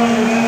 Amen.